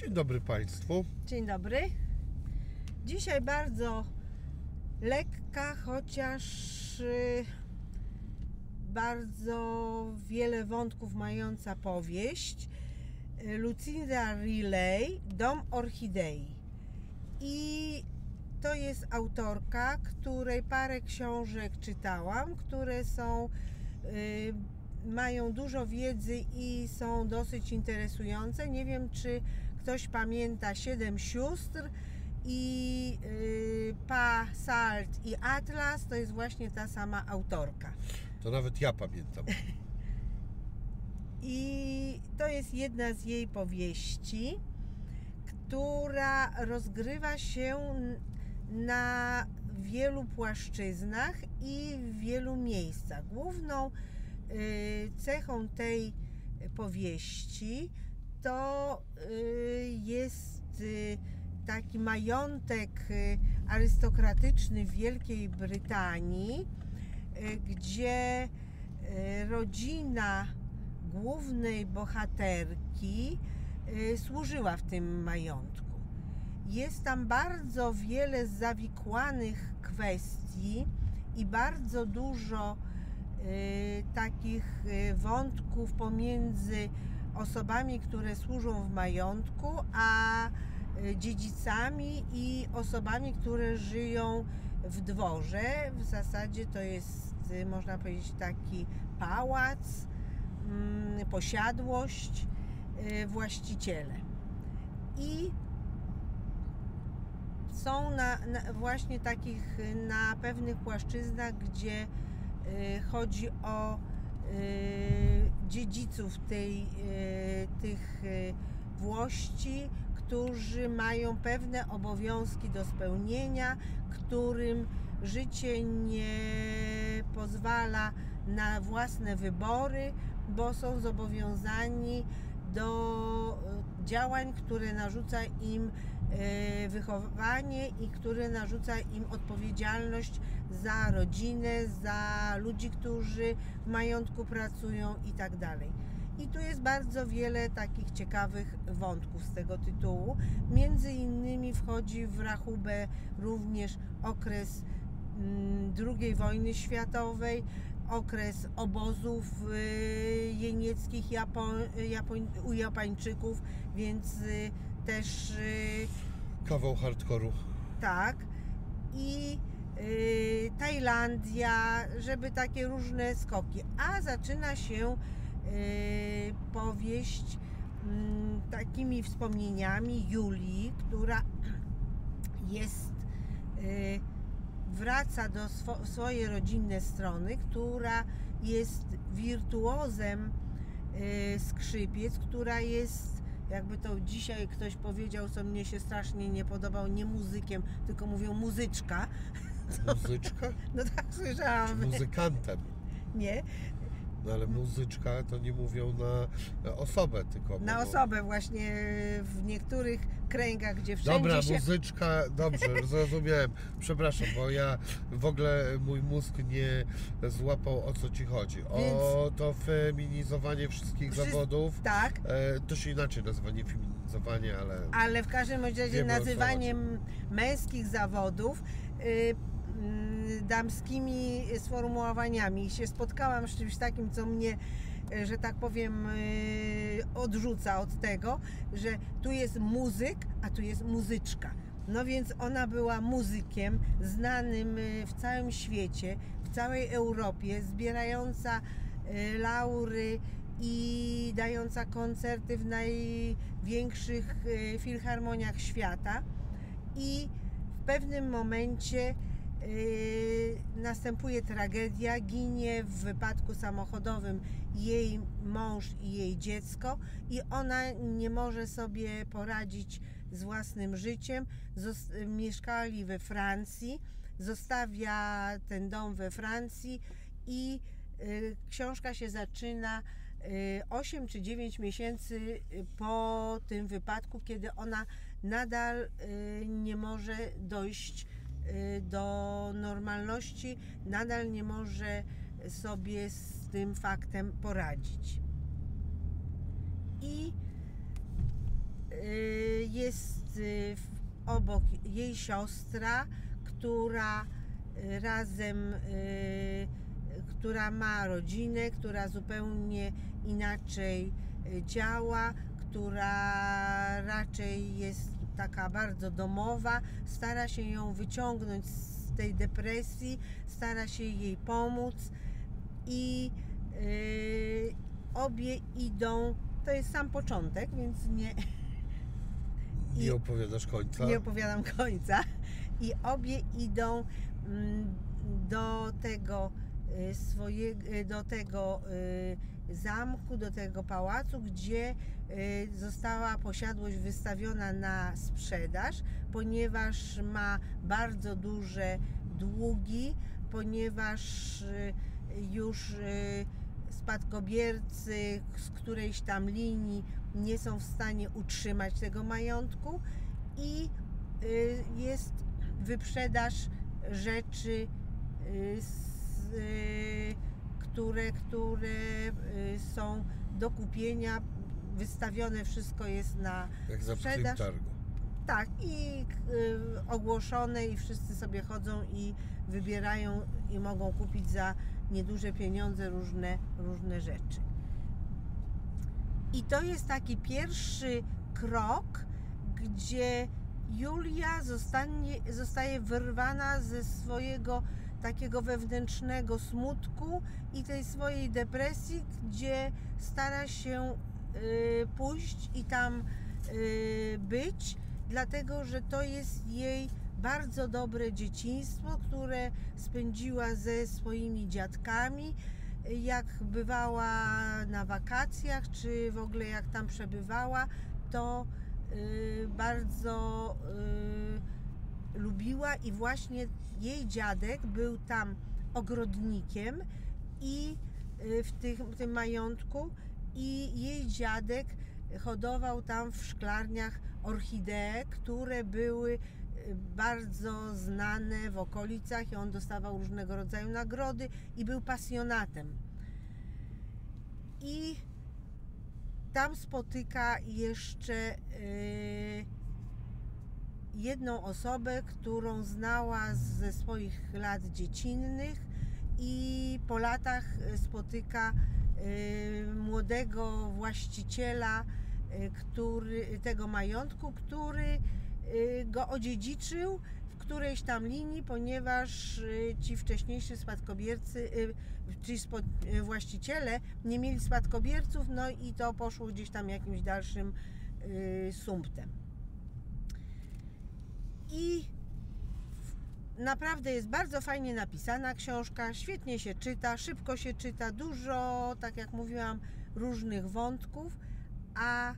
Dzień dobry Państwu. Dzień dobry. Dzisiaj bardzo lekka, chociaż y, bardzo wiele wątków mająca powieść. Lucinda Riley, Dom Orchidei. I to jest autorka, której parę książek czytałam, które są y, mają dużo wiedzy i są dosyć interesujące. Nie wiem, czy ktoś pamięta Siedem Sióstr i y, Pa, Salt i Atlas. To jest właśnie ta sama autorka. To nawet ja pamiętam. I to jest jedna z jej powieści, która rozgrywa się na wielu płaszczyznach i w wielu miejscach. Główną y, cechą tej powieści to y, jest y, taki majątek arystokratyczny w Wielkiej Brytanii, gdzie rodzina głównej bohaterki służyła w tym majątku. Jest tam bardzo wiele zawikłanych kwestii i bardzo dużo y, takich y, wątków pomiędzy osobami, które służą w majątku, a y, dziedzicami i osobami, które żyją w dworze. W zasadzie to jest, y, można powiedzieć, taki pałac, mm, posiadłość, y, właściciele. I są na, na, właśnie takich na pewnych płaszczyznach, gdzie chodzi o dziedziców tej, y, tych y, włości, którzy mają pewne obowiązki do spełnienia, którym życie nie pozwala na własne wybory, bo są zobowiązani do działań, które narzuca im wychowanie i które narzuca im odpowiedzialność za rodzinę, za ludzi, którzy w majątku pracują i tak dalej. I tu jest bardzo wiele takich ciekawych wątków z tego tytułu. Między innymi wchodzi w rachubę również okres mm, II wojny światowej, okres obozów y, jenieckich Japoń, u Japończyków, więc y, też y, Kawał hardkoru. tak. I Tajlandia, żeby takie różne skoki. A zaczyna się powieść mm, takimi wspomnieniami Julii, która jest wraca do swo swojej rodzinnej strony, która jest wirtuozem yy, skrzypiec, która jest jakby to dzisiaj ktoś powiedział, co mnie się strasznie nie podobał, nie muzykiem, tylko mówią muzyczka. Muzyczka? No tak słyszałam. Czy muzykantem. Nie, no ale muzyczka to nie mówią na osobę, tylko. Na mówią... osobę właśnie w niektórych kręgach, gdzie wszędzie Dobra, się... muzyczka, dobrze, zrozumiałem. Przepraszam, bo ja w ogóle mój mózg nie złapał o co ci chodzi. O Więc- to feminizowanie wszystkich Wszys- zawodów. Tak, E, to się inaczej nazywa, nie feminizowanie, ale. ale w każdym razie Wiemy, o co nazywanie męskich zawodów y, damskimi sformułowaniami. Się spotkałam z czymś takim, co mnie, y, że tak powiem, y, odrzuca od tego, że tu jest muzyk, a tu jest muzyczka. No więc ona była muzykiem znanym y, w całym świecie, w całej Europie, zbierająca y, laury i dająca koncerty w największych y, filharmoniach świata. I w pewnym momencie y, następuje tragedia, ginie w wypadku samochodowym jej mąż i jej dziecko i ona nie może sobie poradzić z własnym życiem. Zos- mieszkali we Francji, zostawia ten dom we Francji i y, książka się zaczyna y, 8 czy 9 miesięcy po tym wypadku, kiedy ona nadal nie może dojść do normalności, nadal nie może sobie z tym faktem poradzić. I y, jest y, obok jej siostra, która y, razem, y, która ma rodzinę, która zupełnie inaczej y, działa, która raczej jest taka bardzo domowa, stara się ją wyciągnąć z tej depresji, stara się jej pomóc i y, obie idą, to jest sam początek, więc nie, Nie opowiadasz końca. nie opowiadam końca. I obie idą mm, do tego y, swojego, do tego y, zamku, do tego pałacu, gdzie y, została posiadłość wystawiona na sprzedaż, ponieważ ma bardzo duże długi, ponieważ y, już y, spadkobiercy z którejś tam linii nie są w stanie utrzymać tego majątku i jest wyprzedaż rzeczy, z, które, które y, są do kupienia. Wystawione wszystko jest na Jak sprzedaż. targu. tak i y, ogłoszone i wszyscy sobie chodzą i wybierają i mogą kupić za nieduże pieniądze różne, różne rzeczy. I to jest taki pierwszy krok, gdzie Julia zostanie, zostaje wyrwana ze swojego takiego wewnętrznego smutku i tej swojej depresji, gdzie stara się y, pójść i tam y, być, dlatego że to jest jej bardzo dobre dzieciństwo, które spędziła ze swoimi dziadkami. Jak bywała na wakacjach, czy w ogóle jak tam przebywała, to y, bardzo lubiła i właśnie jej dziadek był tam ogrodnikiem i y, w, tych, w tym majątku i jej dziadek hodował tam w szklarniach orchidee, które były y, bardzo znane w okolicach i on dostawał różnego rodzaju nagrody i był pasjonatem. I tam spotyka jeszcze y, jedną osobę, którą znała ze swoich lat dziecinnych i po latach y, spotyka y, młodego właściciela y, który, tego majątku, który go odziedziczył w którejś tam linii, ponieważ ci wcześniejsi spadkobiercy, ci właściciele nie mieli spadkobierców, no i to poszło gdzieś tam jakimś dalszym sumptem. I naprawdę jest bardzo fajnie napisana książka, świetnie się czyta, szybko się czyta, dużo, tak jak mówiłam, różnych wątków, a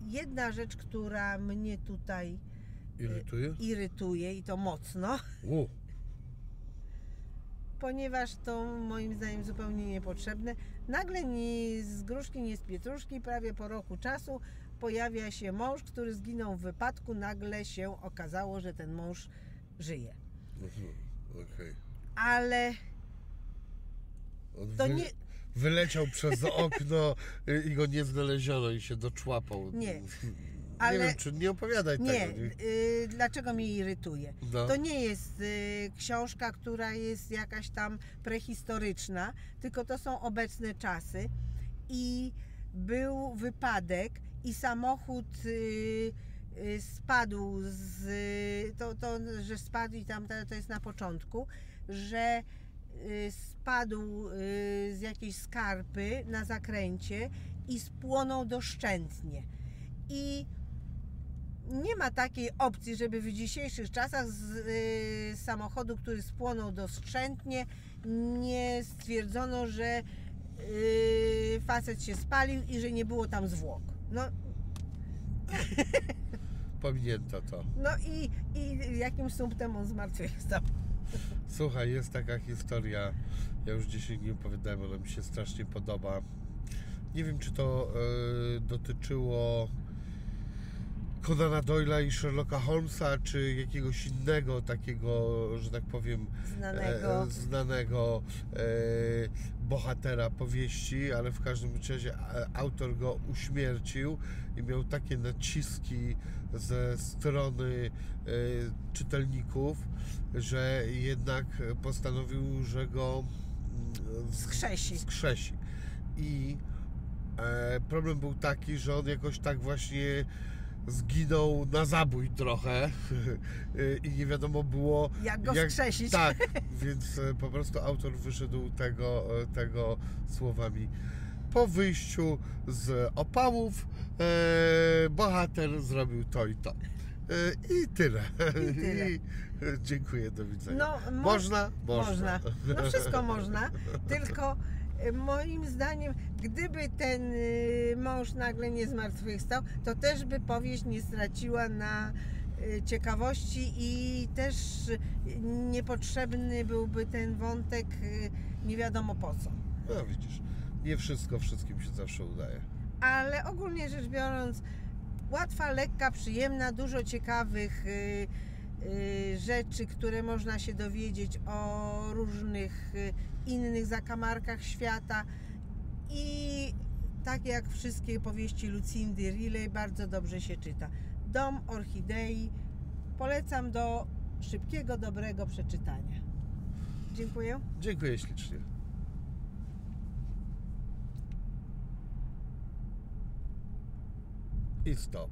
jedna rzecz, która mnie tutaj Irytuje? irytuje i to mocno, U, ponieważ to moim zdaniem zupełnie niepotrzebne. Nagle ni z gruszki, ni z pietruszki, prawie po roku czasu pojawia się mąż, który zginął w wypadku. Nagle się okazało, że ten mąż żyje. mhm, okej. Ale to nie, Wyleciał przez okno i go nie znaleziono i się doczłapał. Nie, Nie ale- wiem, czy nie opowiadaj nie, tego. Nie? y, dlaczego mnie irytuje? No. To nie jest y, książka, która jest jakaś tam prehistoryczna, tylko to są obecne czasy i był wypadek i samochód y, y, spadł z to, to, że spadł i tam to, jest na początku, że y, spadł z jakiejś skarpy na zakręcie i spłonął doszczętnie. I nie ma takiej opcji, żeby w dzisiejszych czasach z y, samochodu, który spłonął doszczętnie, nie stwierdzono, że y, facet się spalił i że nie było tam zwłok. No, Pominięto to. no i, i jakim sumptem on zmartwychwstał. Słuchaj, jest taka historia. Ja już dzisiaj nie opowiadałem, ona mi się strasznie podoba. Nie wiem, czy to e, dotyczyło Conana Doyle'a i Sherlocka Holmesa, czy jakiegoś innego takiego, że tak powiem, Znanego. e, znanego e, bohatera powieści, ale w każdym razie e, autor go uśmiercił i miał takie naciski ze strony e, czytelników, że jednak postanowił, że go mm, z- Skrzesi. skrzesi. I e, problem był taki, że on jakoś tak właśnie zginął na zabój trochę i nie wiadomo było Jak go wskrzesić. tak, więc e, po prostu autor wyszedł tego, e, tego słowami. Po wyjściu z opałów e, bohater zrobił to i to. I tyle. I tyle. I, dziękuję, do widzenia. No, mo- można? Można. No wszystko można, tylko y, moim zdaniem, gdyby ten y, mąż nagle nie zmartwychwstał, to też by powieść nie straciła na y, ciekawości i też niepotrzebny byłby ten wątek y, nie wiadomo po co. No widzisz, nie wszystko wszystkim się zawsze udaje. Ale ogólnie rzecz biorąc, łatwa, lekka, przyjemna, dużo ciekawych rzeczy, które można się dowiedzieć o różnych innych zakamarkach świata. I tak jak wszystkie powieści Lucindy Riley, bardzo dobrze się czyta. Dom Orchidei polecam do szybkiego, dobrego przeczytania. Dziękuję. Dziękuję ślicznie. I stop.